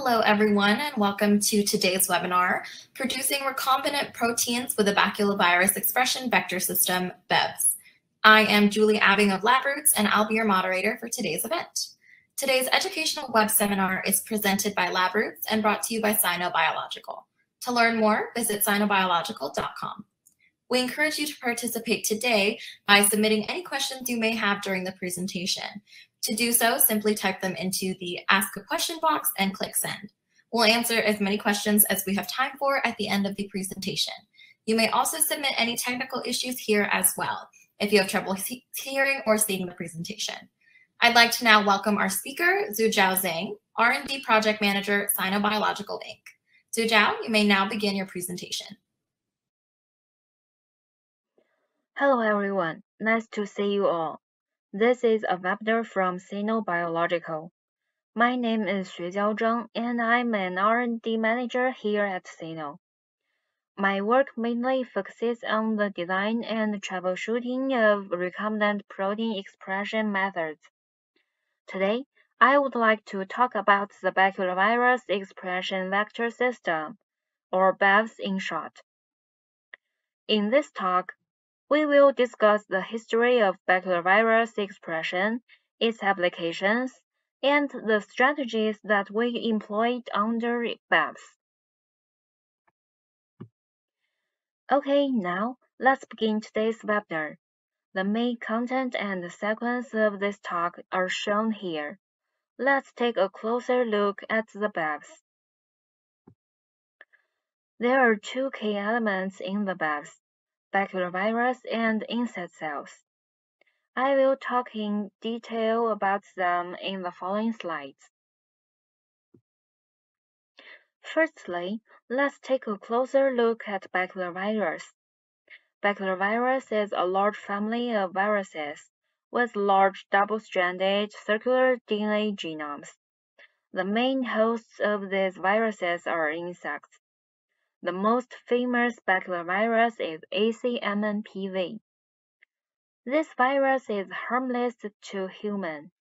Hello, everyone, and welcome to today's webinar, Producing Recombinant Proteins with a Baculovirus Expression Vector System, BEVS. I am Julie Abbing of LabRoots, and I'll be your moderator for today's event. Today's educational web seminar is presented by LabRoots and brought to you by Sinobiological. To learn more, visit sinobiological.com. We encourage you to participate today by submitting any questions you may have during the presentation. To do so, simply type them into the Ask a Question box and click Send. We'll answer as many questions as we have time for at the end of the presentation. You may also submit any technical issues here as well if you have trouble hearing or seeing the presentation. I'd like to now welcome our speaker, Zujiao Zhang, R&D Project Manager, Sinobiological Inc. Zujiao, you may now begin your presentation. Hello everyone, nice to see you all. This is a webinar from Sinobiological. My name is Xuejiao Zhang and I'm an R&D manager here at Sino. My work mainly focuses on the design and troubleshooting of recombinant protein expression methods. Today, I would like to talk about the baculovirus expression vector system, or BEVS in short. In this talk, we will discuss the history of baculovirus expression, its applications, and the strategies that we employed under BEVS. Okay, now let's begin today's webinar. The main content and sequence of this talk are shown here. Let's take a closer look at the BEVS. There are two key elements in the BEVS baculovirus, and insect cells. I will talk in detail about them in the following slides. Firstly, let's take a closer look at baculovirus. Baculovirus is a large family of viruses with large double-stranded circular DNA genomes. The main hosts of these viruses are insects. The most famous baculovirus is ACMNPV. This virus is harmless to humans,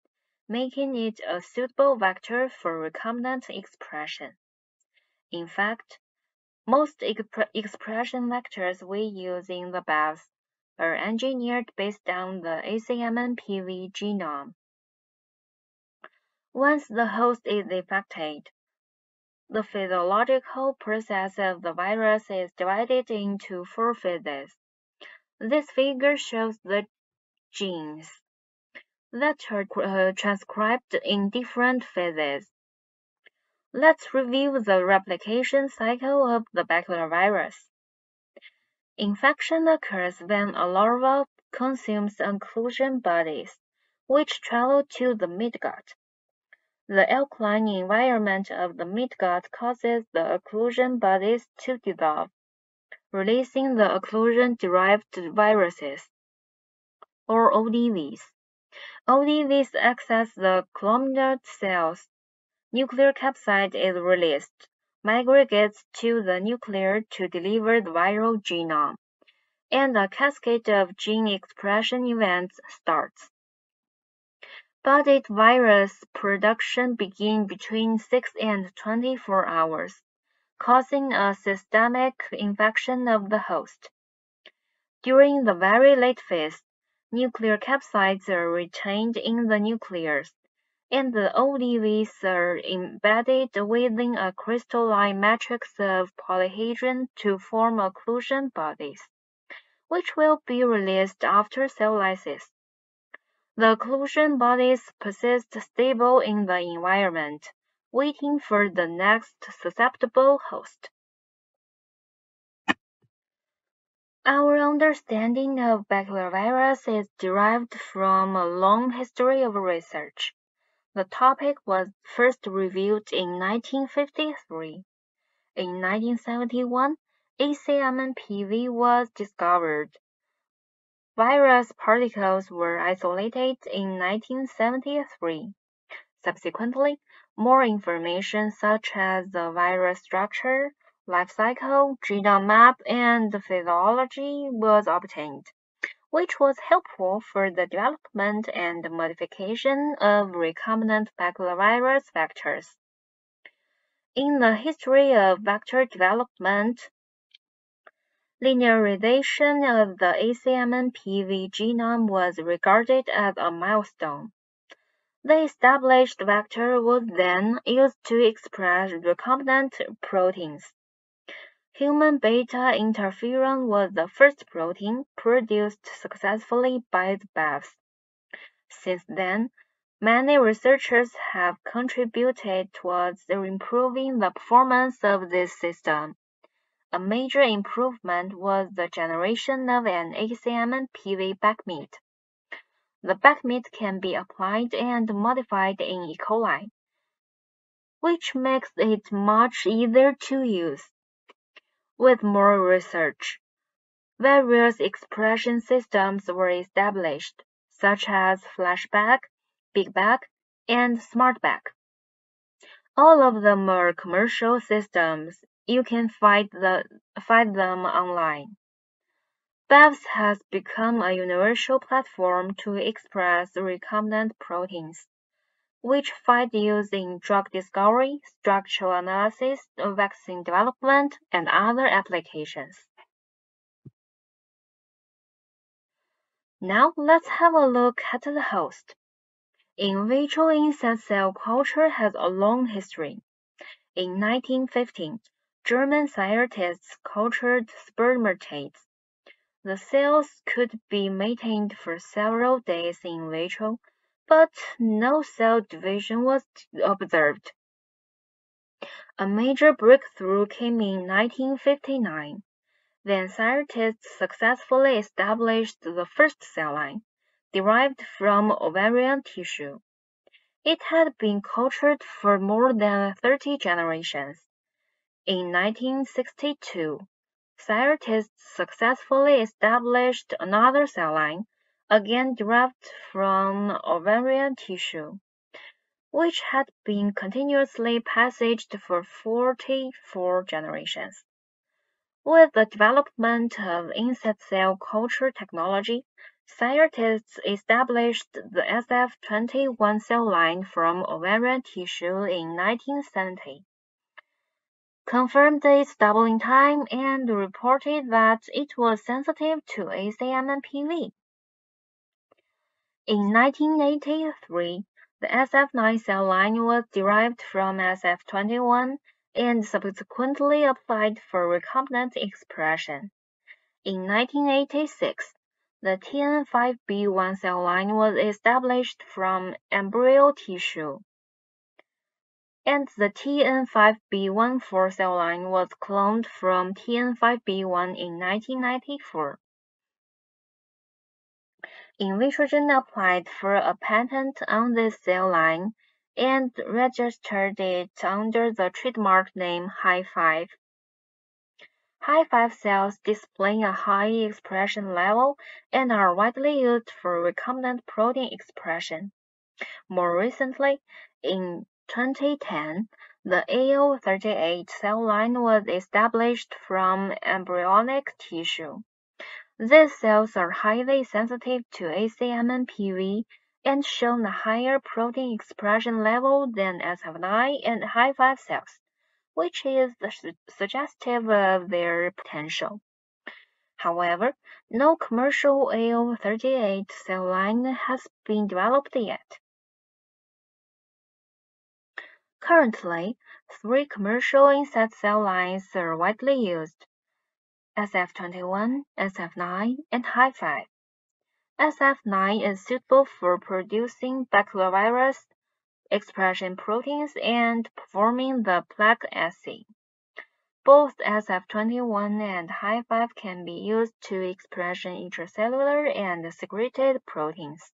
making it a suitable vector for recombinant expression. In fact, most exp expression vectors we use in the BEVS are engineered based on the ACMNPV genome. Once the host is infected, the physiological process of the virus is divided into four phases. This figure shows the genes that are uh, transcribed in different phases. Let's review the replication cycle of the baculovirus. Infection occurs when a larva consumes occlusion bodies, which travel to the midgut. The alkaline environment of the midgut causes the occlusion bodies to dissolve, releasing the occlusion-derived viruses, or ODVs. ODVs access the columnar cells. Nuclear capsid is released, migrates to the nucleus to deliver the viral genome, and a cascade of gene expression events starts. Budded virus production begins between 6 and 24 hours, causing a systemic infection of the host. During the very late phase, nuclear capsids are retained in the nucleus, and the ODVs are embedded within a crystalline matrix of polyhedron to form occlusion bodies, which will be released after cell lysis. The occlusion bodies persist stable in the environment, waiting for the next susceptible host. Our understanding of baculovirus is derived from a long history of research. The topic was first reviewed in 1953. In 1971, ACMNPV was discovered Virus particles were isolated in 1973. Subsequently, more information such as the virus structure, life cycle, genome map, and physiology was obtained, which was helpful for the development and modification of recombinant baculovirus vectors. In the history of vector development, linearization of the ACMNPV genome was regarded as a milestone. The established vector was then used to express recombinant proteins. Human beta interferon was the first protein produced successfully by the BAVs. Since then, many researchers have contributed towards improving the performance of this system. A major improvement was the generation of an ACMNPV backmeat. The backmeat can be applied and modified in E. coli, which makes it much easier to use. With more research, various expression systems were established, such as Flashback, BigBack, and SmartBack. All of them are commercial systems. You can find, the, find them online. BAVS has become a universal platform to express recombinant proteins, which find use in drug discovery, structural analysis, vaccine development, and other applications. Now let's have a look at the host. In vitro insect cell culture has a long history. In 1915, German scientists cultured spermatids the cells could be maintained for several days in vitro, but no cell division was observed. A major breakthrough came in 1959. Then scientists successfully established the first cell line, derived from ovarian tissue. It had been cultured for more than 30 generations. In 1962, Scientists successfully established another cell line, again derived from ovarian tissue, which had been continuously passaged for 44 generations. With the development of insect cell culture technology, scientists established the SF21 cell line from ovarian tissue in 1970 confirmed its doubling time and reported that it was sensitive to ACM and PV. In 1983, the SF9 cell line was derived from SF21 and subsequently applied for recombinant expression. In 1986, the TN5B1 cell line was established from embryo tissue and the TN5B14 cell line was cloned from TN5B1 in 1994. Invitrogen applied for a patent on this cell line and registered it under the trademark name High 5. High 5 cells display a high expression level and are widely used for recombinant protein expression. More recently, in 2010, the AO38 cell line was established from embryonic tissue. These cells are highly sensitive to ACMNPV and show a higher protein expression level than SF9 and Hi5 cells, which is suggestive of their potential. However, no commercial AO38 cell line has been developed yet. Currently, three commercial insect cell lines are widely used: SF21, SF9, and Hi5. SF9 is suitable for producing baculovirus expression proteins and performing the plaque assay. Both SF21 and Hi5 can be used to express intracellular and secreted proteins.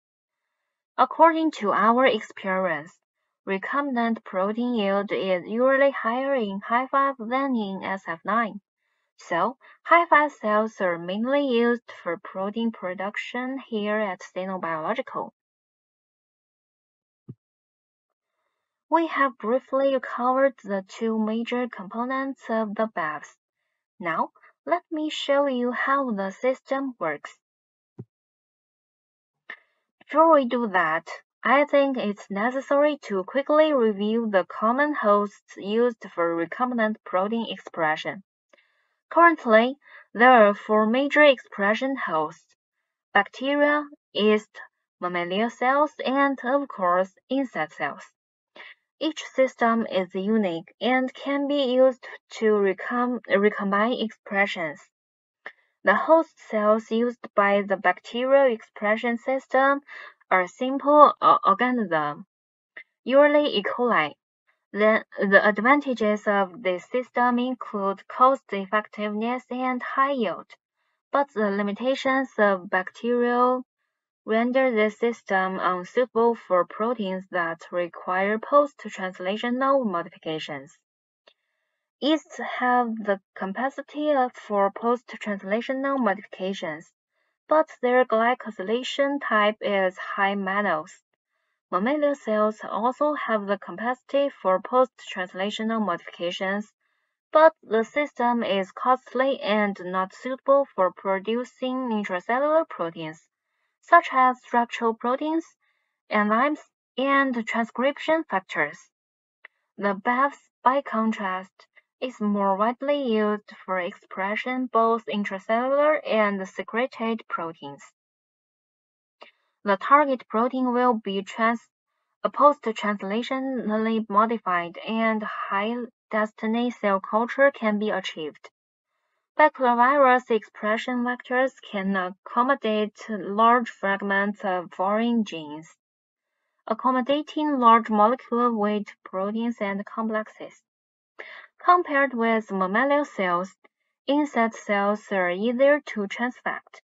According to our experience, Recombinant protein yield is usually higher in Hi5 than in SF9, so Hi5 cells are mainly used for protein production here at Xenobiological. We have briefly covered the two major components of the BAVs. Now, let me show you how the system works. Before we do that, I think it's necessary to quickly review the common hosts used for recombinant protein expression. Currently, there are four major expression hosts: bacteria, yeast, mammalian cells, and, of course, insect cells. Each system is unique and can be used to recombine expressions. The host cells used by the bacterial expression system are simple organisms, usually E. coli. The, the advantages of this system include cost effectiveness and high yield, but the limitations of bacterial render this system unsuitable for proteins that require post-translational modifications. Yeasts have the capacity for post-translational modifications, but their glycosylation type is high mannose. Mammalian cells also have the capacity for post-translational modifications, but the system is costly and not suitable for producing intracellular proteins such as structural proteins, enzymes, and transcription factors. The BAFS, by contrast, is more widely used for expression both intracellular and secreted proteins. The target protein will be trans post-translationally modified and high density cell culture can be achieved. Baculovirus expression vectors can accommodate large fragments of foreign genes, accommodating large molecular weight proteins and complexes. Compared with mammalian cells, insect cells are easier to transfect,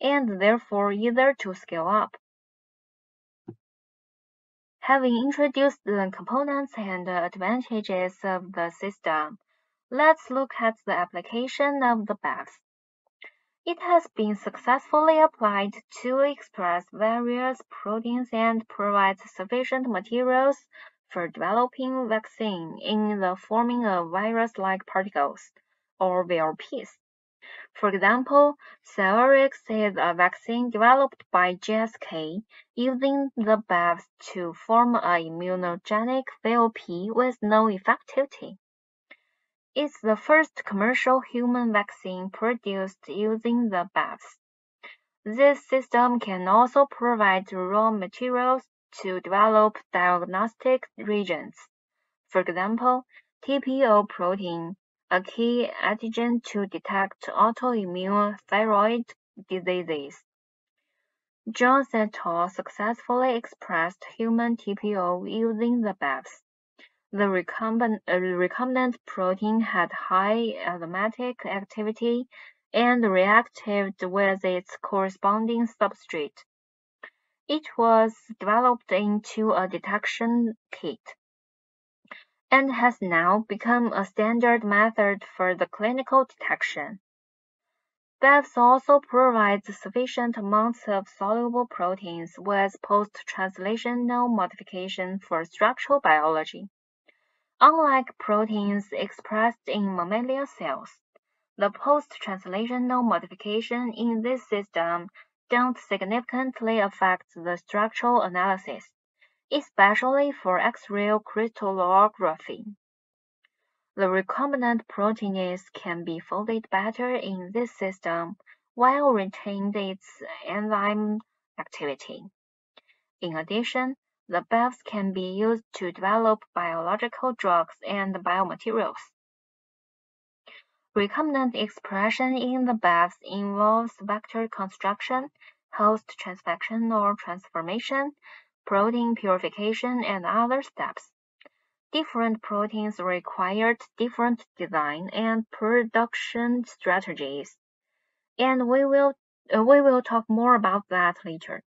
and therefore easier to scale up. Having introduced the components and advantages of the system, Let's look at the application of the BAFS. It has been successfully applied to express various proteins and provides sufficient materials for developing vaccine in the forming of virus-like particles, or VLPs. For example, Cervarix is a vaccine developed by GSK using the BAFS to form a immunogenic VLP with no effectivity. It's the first commercial human vaccine produced using the BAFS. This system can also provide raw materials to develop diagnostic reagents. For example, TPO protein, a key antigen to detect autoimmune thyroid diseases. Et al. successfully expressed human TPO using the BAFS. The recombinant uh, protein had high enzymatic activity and reacted with its corresponding substrate. It was developed into a detection kit and has now become a standard method for the clinical detection. BAFS also provides sufficient amounts of soluble proteins with post-translational modification for structural biology. Unlike proteins expressed in mammalian cells, the post-translational modification in this system don't significantly affect the structural analysis, especially for X-ray crystallography. The recombinant proteins can be folded better in this system while retaining its enzyme activity. In addition, the BAFS can be used to develop biological drugs and biomaterials. Recombinant expression in the BAFS involves vector construction, host transfection or transformation, protein purification, and other steps. Different proteins required different design and production strategies, and we will uh, we will talk more about that later.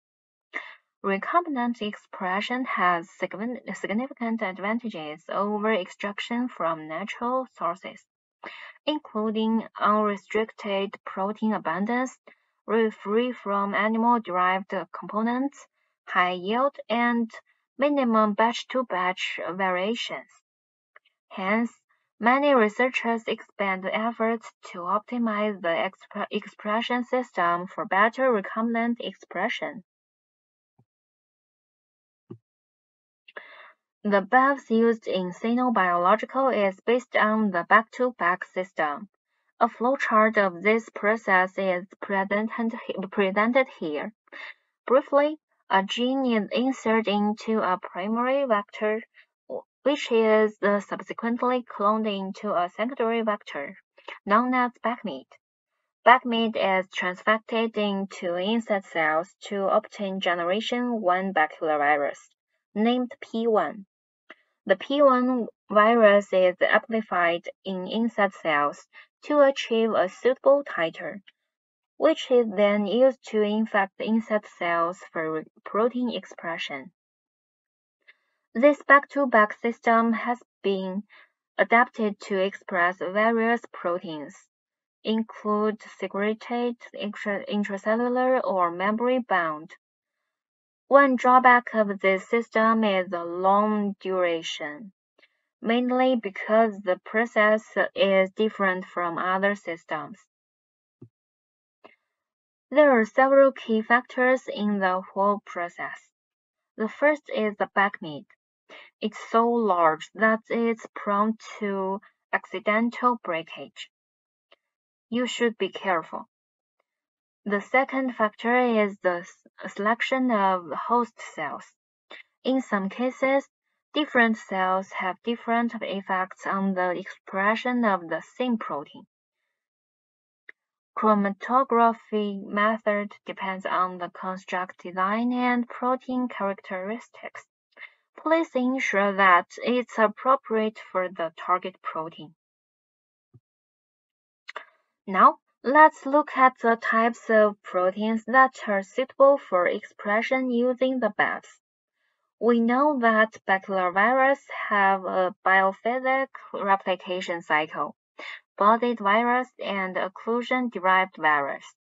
Recombinant expression has significant advantages over extraction from natural sources, including unrestricted protein abundance, free from animal-derived components, high yield, and minimum batch-to-batch variations. Hence, many researchers expand efforts to optimize the expression system for better recombinant expression. The BEVs used in xenobiological is based on the back-to-back -back system. A flowchart of this process is presented here. Briefly, a gene is inserted into a primary vector, which is subsequently cloned into a secondary vector, known as backmeat. Backmeat is transfected into insect cells to obtain generation 1 baculovirus, named P1. The P1 virus is amplified in insect cells to achieve a suitable titer, which is then used to infect insect cells for protein expression. This back-to-back -back system has been adapted to express various proteins, include secreted, intracellular, or membrane-bound. One drawback of this system is the long duration, mainly because the process is different from other systems. There are several key factors in the whole process. The first is the backmeat. It's so large that it's prone to accidental breakage. You should be careful. The second factor is the selection of host cells. In some cases, different cells have different effects on the expression of the same protein. Chromatography method depends on the construct design and protein characteristics. Please ensure that it's appropriate for the target protein. Now, Let's look at the types of proteins that are suitable for expression using the BEVs. We know that baculovirus have a biphasic replication cycle, bodied virus and occlusion-derived virus.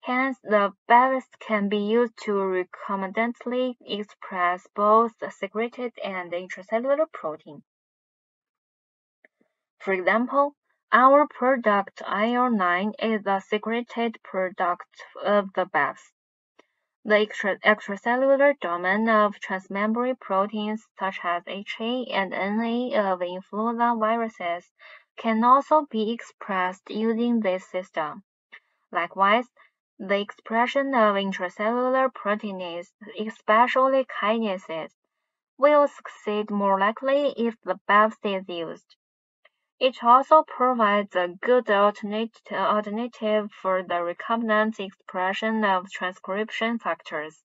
Hence, the BEVs can be used to recombinantly express both secreted and intracellular protein. For example, our product IL-9 is a secreted product of the BEVs. The extracellular domain of transmembrane proteins such as HA and NA of influenza viruses can also be expressed using this system. Likewise, the expression of intracellular proteins, especially kinases, will succeed more likely if the BEVs is used. It also provides a good alternative for the recombinant expression of transcription factors,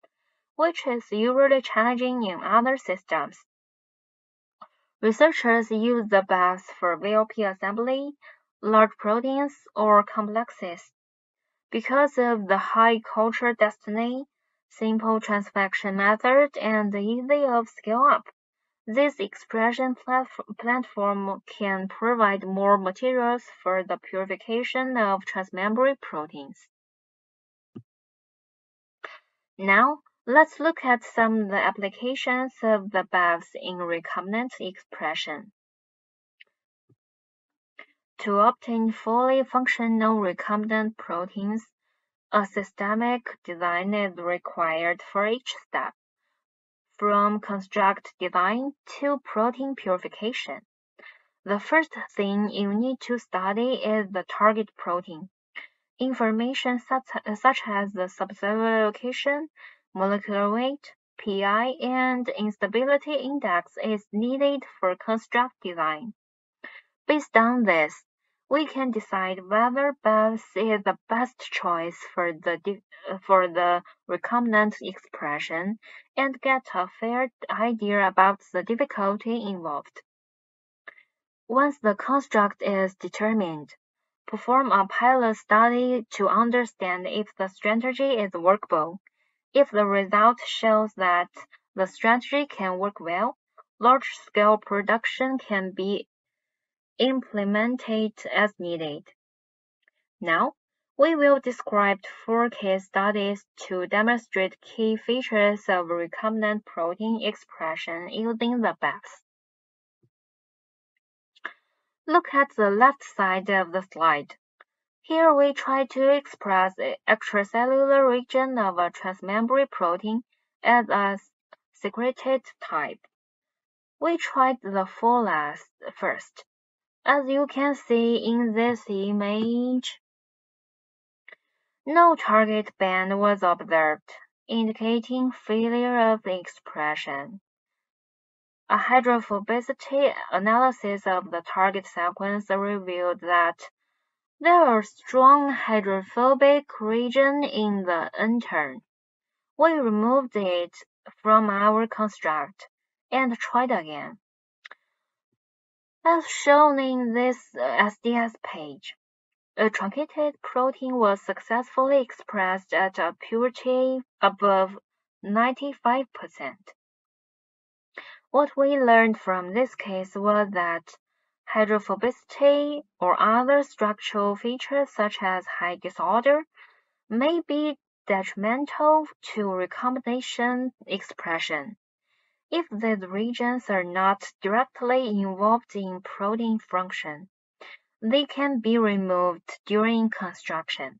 which is usually challenging in other systems. Researchers use the BEVs for VLP assembly, large proteins, or complexes. Because of the high culture density, simple transfection method, and easy of scale up, this expression platform can provide more materials for the purification of transmembrane proteins. Now, let's look at some of the applications of the BEVs in recombinant expression. To obtain fully functional recombinant proteins, a systemic design is required for each step from construct design to protein purification. The first thing you need to study is the target protein. Information such, such as the subcellular location, molecular weight, PI, and instability index is needed for construct design. Based on this, we can decide whether BEVs is the best choice for the, for the recombinant expression and get a fair idea about the difficulty involved. Once the construct is determined, perform a pilot study to understand if the strategy is workable. If the result shows that the strategy can work well, large-scale production can be implemented as needed. Now, we will describe four case studies to demonstrate key features of recombinant protein expression using the BEVs. Look at the left side of the slide. Here we try to express the extracellular region of a transmembrane protein as a secreted type. We tried the last first. As you can see in this image, no target band was observed, indicating failure of expression. A hydrophobicity analysis of the target sequence revealed that there are strong hydrophobic region in the N-turn. We removed it from our construct and tried again. As shown in this uh, SDS page, a truncated protein was successfully expressed at a purity above 95%. What we learned from this case was that hydrophobicity or other structural features such as height disorder may be detrimental to recombination expression. If these regions are not directly involved in protein function, they can be removed during construction.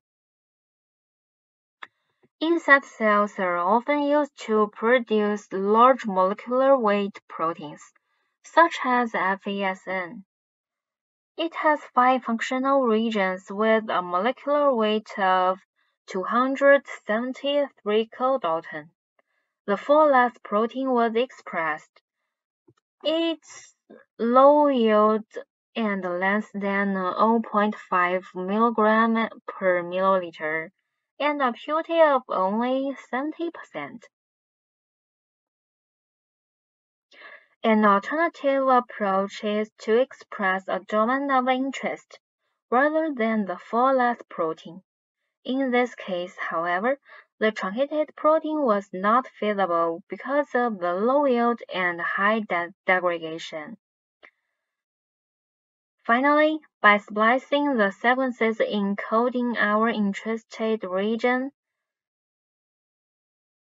Insect cells are often used to produce large molecular weight proteins, such as FASN. It has five functional regions with a molecular weight of 273 kilodalton. The full-length protein was expressed. Its low yield and less than 0.5 milligram per milliliter and a purity of only 70%. An alternative approach is to express a domain of interest rather than the full-length protein. In this case, however, the truncated protein was not feasible because of the low yield and high degradation. Finally, by splicing the sequences encoding our interested region,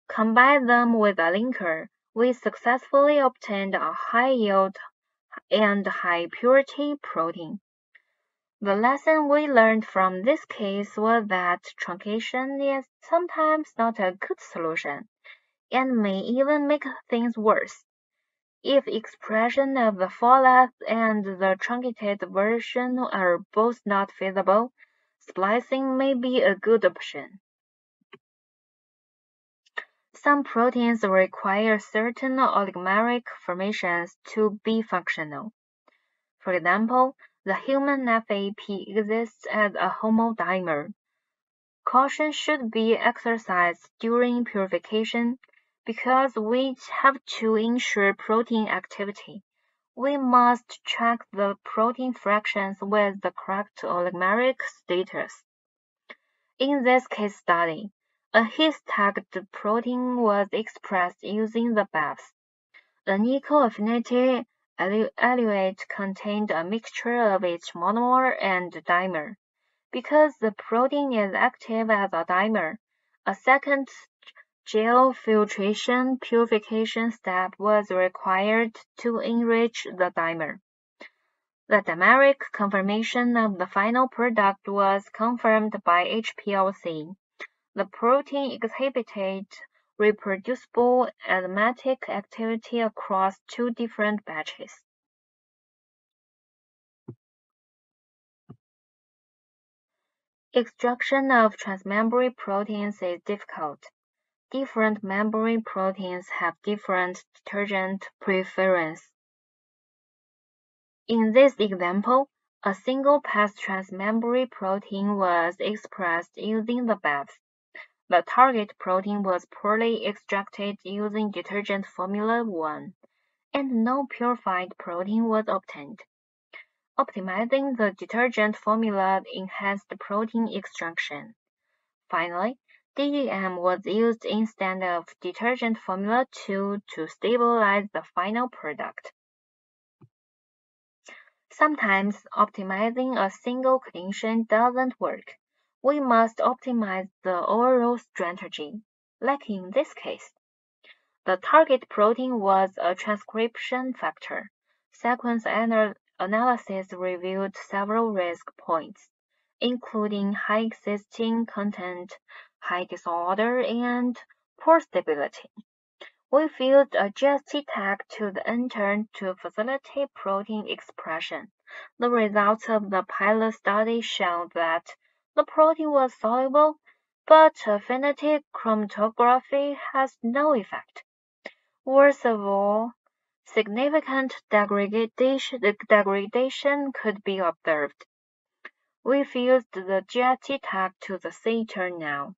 combine them with a linker, we successfully obtained a high yield and high purity protein. The lesson we learned from this case was that truncation is sometimes not a good solution, and may even make things worse. If expression of the full-length and the truncated version are both not feasible, splicing may be a good option. Some proteins require certain oligomeric formations to be functional. For example, the human FAP exists as a homodimer. Caution should be exercised during purification because we have to ensure protein activity. We must check the protein fractions with the correct oligomeric status. In this case study, a his-tagged protein was expressed using the BAFs. The nickel affinity eluate contained a mixture of its monomer and dimer. Because the protein is active as a dimer, a second gel filtration purification step was required to enrich the dimer. The dimeric conformation of the final product was confirmed by HPLC. The protein exhibited reproducible enzymatic activity across two different batches. Extraction of transmembrane proteins is difficult. Different membrane proteins have different detergent preference. In this example, a single-pass transmembrane protein was expressed using the BAFs. The target protein was poorly extracted using detergent formula 1, and no purified protein was obtained. Optimizing the detergent formula enhanced protein extraction. Finally, DDM was used instead of detergent formula 2 to stabilize the final product. Sometimes optimizing a single condition doesn't work we must optimize the overall strategy, like in this case. The target protein was a transcription factor. Sequence analysis revealed several risk points, including high existing content, high disorder, and poor stability. we fused a GST tag to the intern to facilitate protein expression. The results of the pilot study show that the protein was soluble, but affinity chromatography has no effect. Worst of all, significant degradation, could be observed. We fused the GST tag to the C-turn now.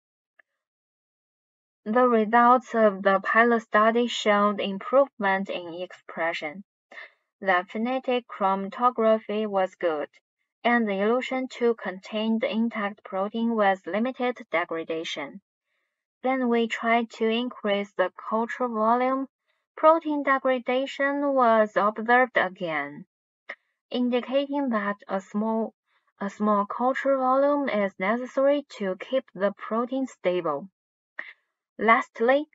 The results of the pilot study showed improvement in expression. The phonetic chromatography was good, and the elution to contain the intact protein with limited degradation. Then we tried to increase the culture volume. Protein degradation was observed again, indicating that a small, a small culture volume is necessary to keep the protein stable. Lastly,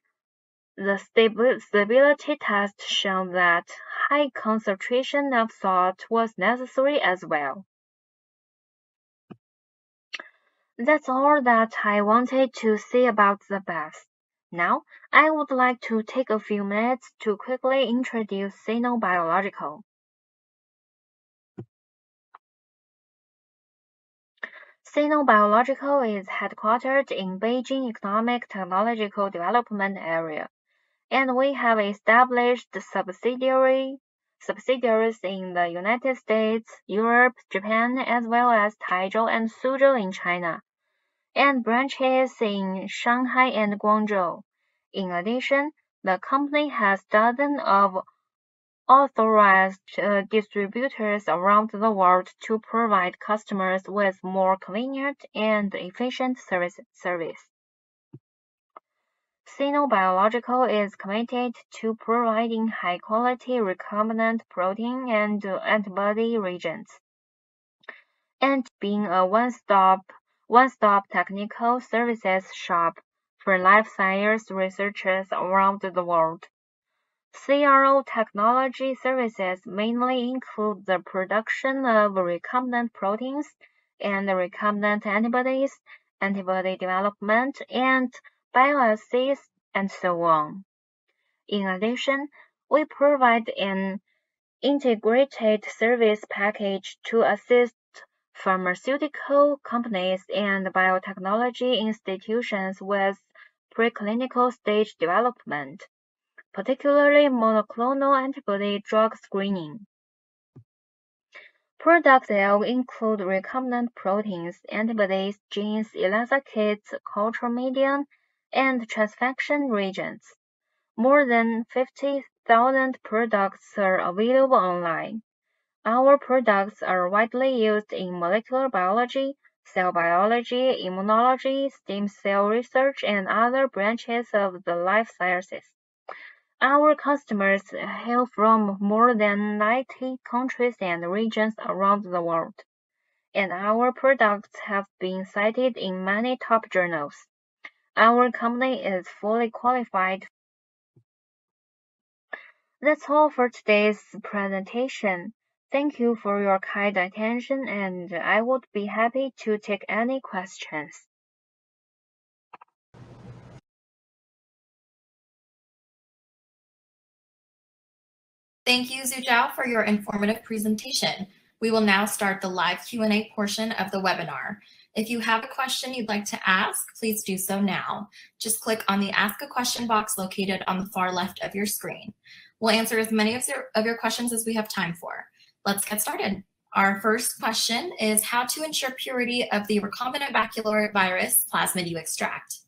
the stability test showed that high concentration of salt was necessary as well. That's all that I wanted to say about the BEVs. Now, I would like to take a few minutes to quickly introduce Sinobiological. Sinobiological is headquartered in Beijing Economic Technological Development Area, and we have established subsidiary subsidiaries in the United States, Europe, Japan, as well as Taizhou and Suzhou in China, and branches in Shanghai and Guangzhou. In addition, the company has dozens of authorized uh, distributors around the world to provide customers with more convenient and efficient service. service. Sinobiological is committed to providing high-quality recombinant protein and antibody reagents, and being a one-stop one-stop technical services shop for life science researchers around the world. CRO technology services mainly include the production of recombinant proteins and recombinant antibodies, antibody development, and bioassays, and so on. In addition, we provide an integrated service package to assist pharmaceutical companies and biotechnology institutions with preclinical stage development particularly monoclonal antibody drug screening. Product sales include recombinant proteins, antibodies, genes, ELISA kits, culture medium, and transfection reagents. More than 50,000 products are available online. Our products are widely used in molecular biology, cell biology, immunology, stem cell research, and other branches of the life sciences. Our customers hail from more than 90 countries and regions around the world, and our products have been cited in many top journals. Our company is fully qualified. That's all for today's presentation. Thank you for your kind attention and I would be happy to take any questions. Thank you, Zhu for your informative presentation. We will now start the live Q&A portion of the webinar. If you have a question you'd like to ask, please do so now. Just click on the Ask a Question box located on the far left of your screen. We'll answer as many of your, of your questions as we have time for. Let's get started. Our first question is how to ensure purity of the recombinant baculovirus plasmid you extract.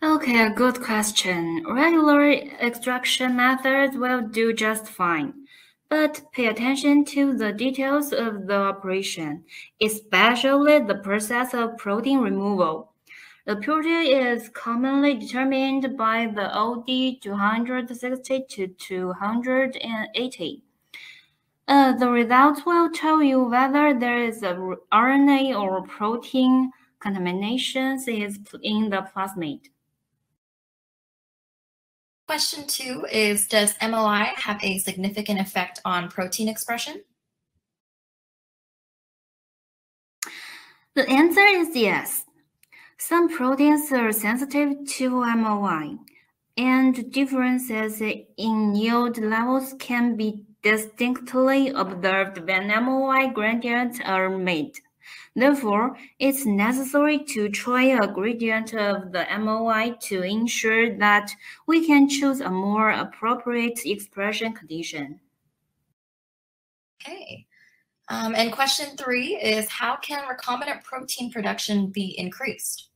Okay, a good question. Regular extraction methods will do just fine, but pay attention to the details of the operation, especially the process of protein removal. The purity is commonly determined by the OD 260 to 280. Uh, the results will tell you whether there is a RNA or protein contamination in the plasmid. Question two is, does MLI have a significant effect on protein expression? The answer is yes. Some proteins are sensitive to MOI, and differences in yield levels can be distinctly observed when MOI gradients are made. Therefore, it's necessary to try a gradient of the MOI to ensure that we can choose a more appropriate expression condition. Okay. Um, and question three is how can recombinant protein production be increased?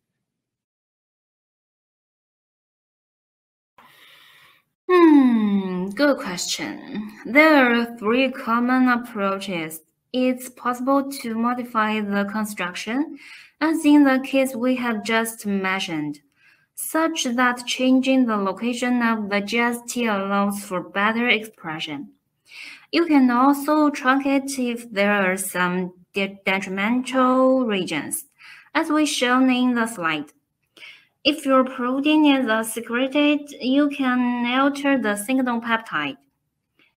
Hmm, good question. There are three common approaches. It's possible to modify the construction, as in the case we have just mentioned, such that changing the location of the GST allows for better expression. You can also truncate if there are some detrimental regions, as we shown in the slide. If your protein is secreted, you can alter the signal peptide.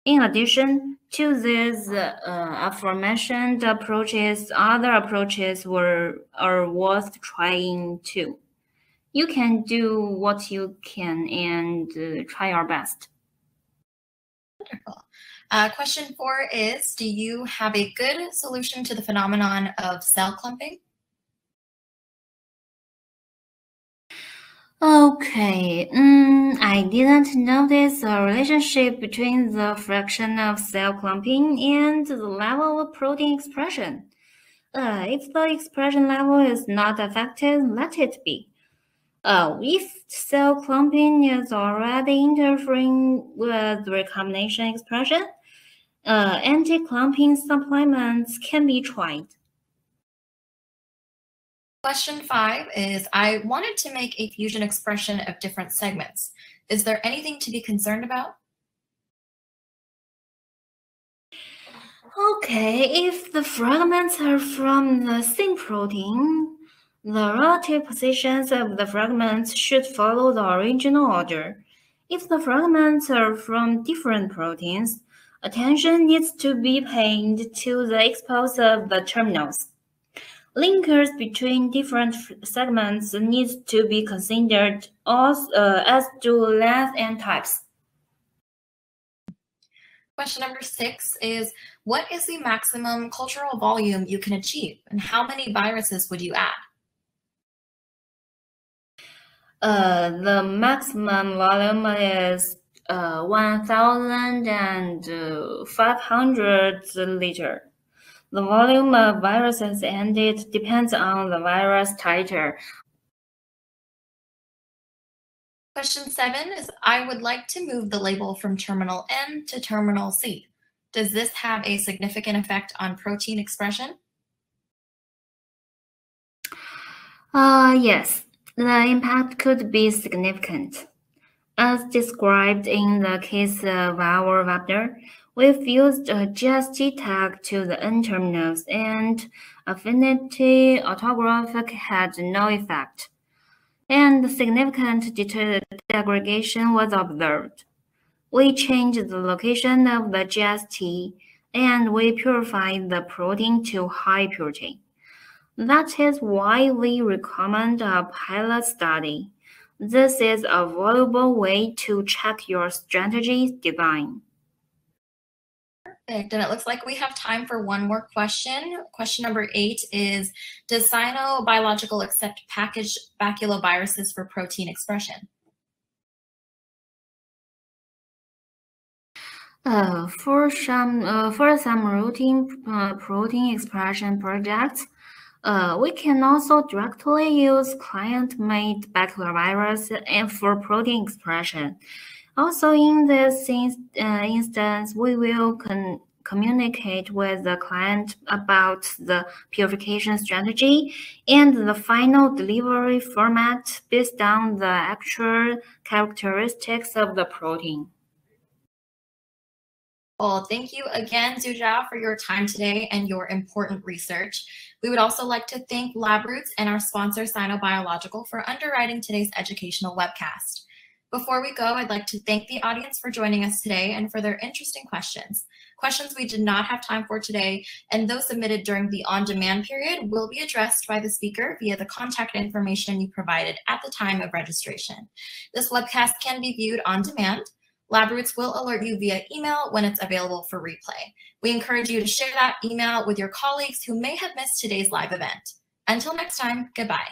In addition to these uh, aforementioned approaches, other approaches were are worth trying too. You can do what you can and uh, try our best. Wonderful. Uh, question four is, do you have a good solution to the phenomenon of cell clumping? Okay, mm, I didn't notice a relationship between the fraction of cell clumping and the level of protein expression. Uh, if the expression level is not affected, let it be. Uh, if cell clumping is already interfering with recombination expression, uh, anti-clumping supplements can be tried. Question five is, I wanted to make a fusion expression of different segments. Is there anything to be concerned about? Okay, if the fragments are from the same protein, the relative positions of the fragments should follow the original order. If the fragments are from different proteins, attention needs to be paid to the expose of the terminals. Linkers between different segments need to be considered as, uh, as do length and types. Question number six is, what is the maximum cultural volume you can achieve and how many viruses would you add? Uh, the maximum volume is uh, 1,500 liter. The volume of viruses and it depends on the virus titer. Question seven is, I would like to move the label from terminal N to terminal C. Does this have a significant effect on protein expression? Uh, yes, the impact could be significant. As described in the case of our vector, We've used a GST tag to the N terminals and affinity orthographic had no effect. And significant degradation was observed. We changed the location of the GST and we purified the protein to high purity. That is why we recommend a pilot study. This is a valuable way to check your strategy design. Perfect. And it looks like we have time for one more question. Question number eight is, does Cynobiological accept packaged baculoviruses for protein expression? Uh, for some uh, for some routine uh, protein expression projects, uh, we can also directly use client-made baculovirus and for protein expression. Also, in this uh, instance, we will communicate with the client about the purification strategy and the final delivery format based on the actual characteristics of the protein. Well, thank you again, Zhuzhao, for your time today and your important research. We would also like to thank LabRoots and our sponsor, Cynobiological, for underwriting today's educational webcast. Before we go, I'd like to thank the audience for joining us today and for their interesting questions. Questions we did not have time for today and those submitted during the on-demand period will be addressed by the speaker via the contact information you provided at the time of registration. This webcast can be viewed on demand. LabRoots will alert you via email when it's available for replay. We encourage you to share that email with your colleagues who may have missed today's live event. Until next time, goodbye.